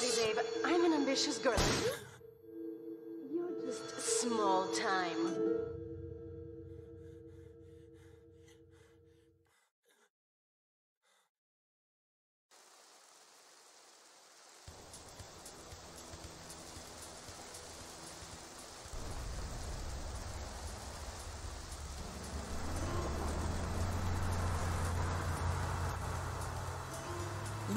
sorry, Dave. I'm an ambitious girl. You're just small time.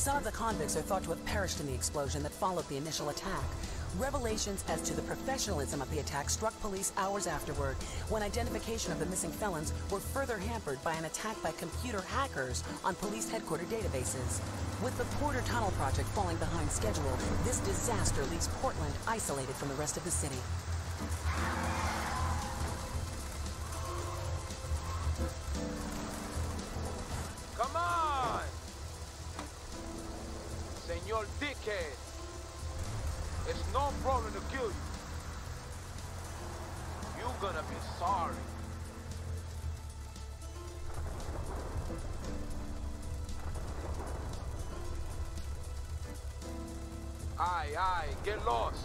Some of the convicts are thought to have perished in the explosion that followed the initial attack. Revelations as to the professionalism of the attack struck police hours afterward, when identification of the missing felons were further hampered by an attack by computer hackers on police headquarters databases. With the Porter Tunnel project falling behind schedule, this disaster leaves Portland isolated from the rest of the city. Senor Dickhead! It's no problem to kill you. You're gonna be sorry. Aye, aye, get lost.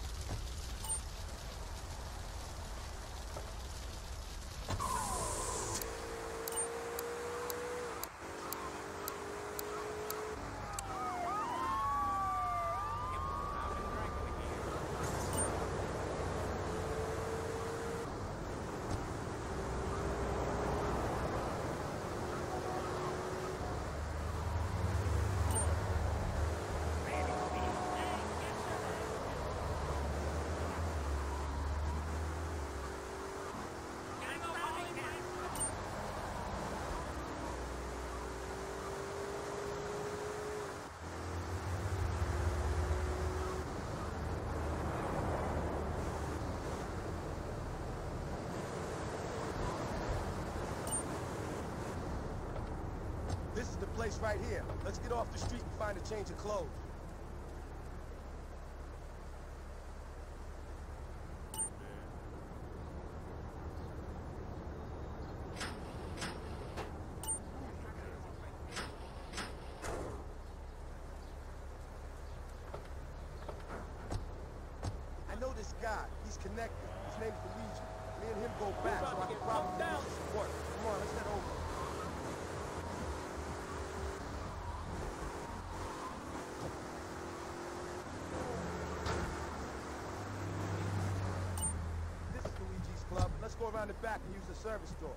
This is the place right here. Let's get off the street and find a change of clothes. I know this guy. He's connected. His name's Luigi. Me and him go back, so I can use his support. Come on, let's head over. Around the back and use the service door.